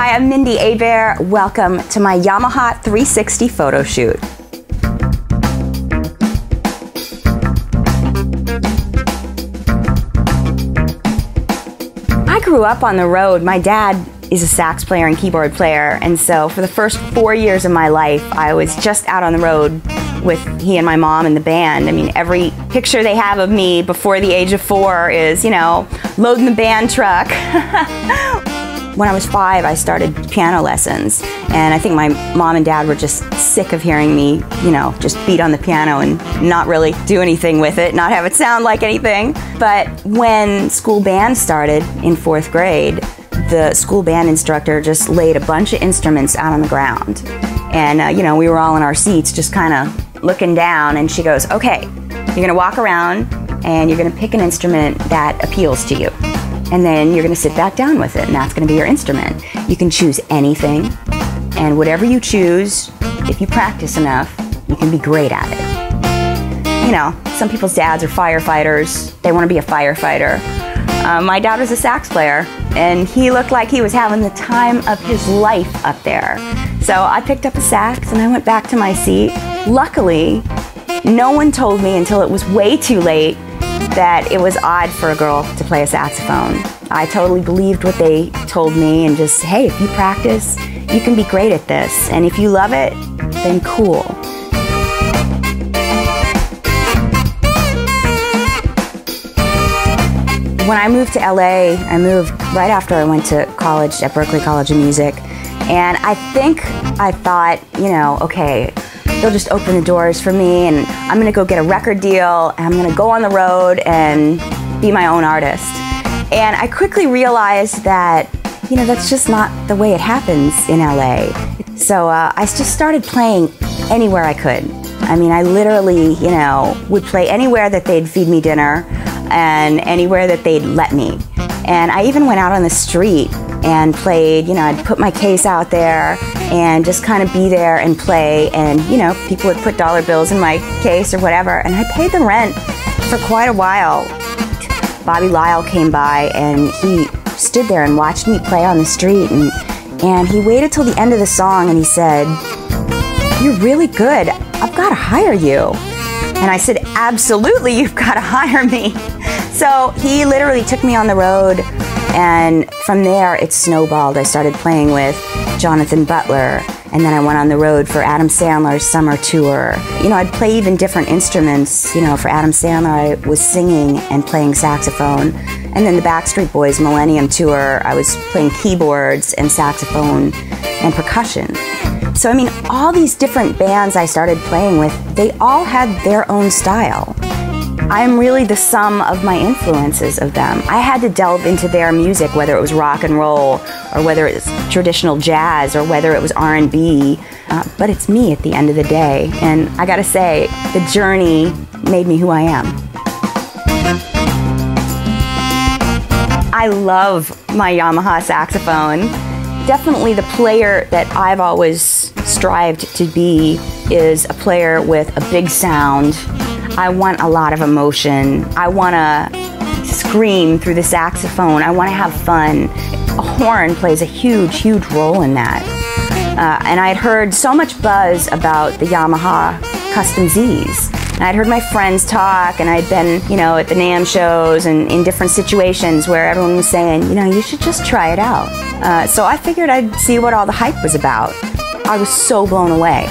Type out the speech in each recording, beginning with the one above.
Hi, I'm Mindi Abair. Welcome to my Yamaha 360 photo shoot. I grew up on the road. My dad is a sax player and keyboard player, and so for the first four years of my life, I was just out on the road with he and my mom and the band. I mean, every picture they have of me before the age of four is, you know, loading the band truck. when I was five, I started piano lessons, and I think my mom and dad were just sick of hearing me, you know, just beat on the piano and not really do anything with it, not have it sound like anything. But when school band started in fourth grade, the school band instructor just laid a bunch of instruments out on the ground. And, uh, you know, we were all in our seats just kind of looking down, and she goes, Okay, you're gonna walk around and you're gonna pick an instrument that appeals to you and then you're going to sit back down with it, and that's going to be your instrument. You can choose anything, and whatever you choose, if you practice enough, you can be great at it. You know, some people's dads are firefighters, they want to be a firefighter. Uh, my dad was a sax player, and he looked like he was having the time of his life up there. So I picked up a sax and I went back to my seat. Luckily, no one told me until it was way too late that it was odd for a girl to play a saxophone. I totally believed what they told me and just, hey, if you practice, you can be great at this. And if you love it, then cool. When I moved to LA, I moved right after I went to college at Berklee College of Music. And I think I thought, you know, okay, they'll just open the doors for me and I'm gonna go get a record deal and I'm gonna go on the road and be my own artist. And I quickly realized that, you know, that's just not the way it happens in LA. So uh, I just started playing anywhere I could. I mean, I literally, you know, would play anywhere that they'd feed me dinner and anywhere that they'd let me. And I even went out on the street and played, you know, I'd put my case out there and just kind of be there and play. And, you know, people would put dollar bills in my case or whatever. And I paid the rent for quite a while. Bobby Lyle came by and he stood there and watched me play on the street. And, and he waited till the end of the song and he said, You're really good. I've got to hire you. And I said, Absolutely, you've got to hire me. So he literally took me on the road and from there, it snowballed. I started playing with Jonathan Butler, and then I went on the road for Adam Sandler's summer tour. You know, I'd play even different instruments. You know, for Adam Sandler, I was singing and playing saxophone. And then the Backstreet Boys Millennium Tour, I was playing keyboards and saxophone and percussion. So, I mean, all these different bands I started playing with, they all had their own style. I'm really the sum of my influences of them. I had to delve into their music, whether it was rock and roll, or whether it was traditional jazz, or whether it was R&B. Uh, but it's me at the end of the day, and I gotta say, the journey made me who I am. I love my Yamaha saxophone. Definitely the player that I've always strived to be is a player with a big sound, I want a lot of emotion. I want to scream through the saxophone. I want to have fun. A horn plays a huge, huge role in that. Uh, and I had heard so much buzz about the Yamaha Custom Z's. And I'd heard my friends talk, and I'd been, you know, at the NAMM shows and in different situations where everyone was saying, you know, you should just try it out. Uh, so I figured I'd see what all the hype was about. I was so blown away.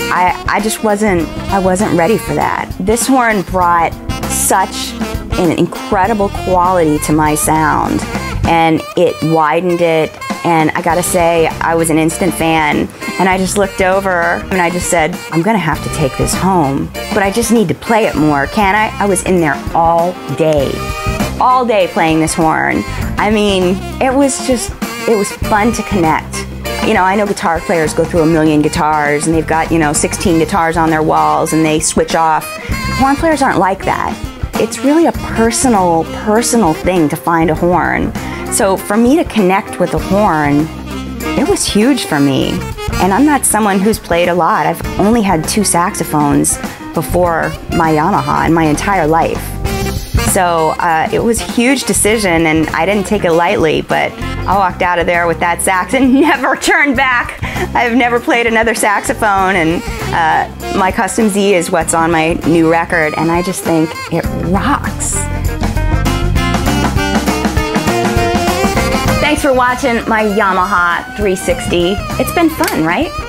I, I just wasn't I wasn't ready for that. This horn brought such an incredible quality to my sound and it widened it and I gotta say I was an instant fan. And I just looked over and I just said I'm gonna have to take this home but I just need to play it more can I? I was in there all day all day playing this horn. I mean it was just it was fun to connect you know, I know guitar players go through a million guitars and they've got, you know, 16 guitars on their walls and they switch off. Horn players aren't like that. It's really a personal, personal thing to find a horn. So for me to connect with a horn, it was huge for me. And I'm not someone who's played a lot. I've only had two saxophones before my Yamaha in my entire life. So uh, it was a huge decision, and I didn't take it lightly, but I walked out of there with that sax and never turned back. I've never played another saxophone, and uh, my Custom Z is what's on my new record, and I just think it rocks. Thanks for watching my Yamaha 360. It's been fun, right?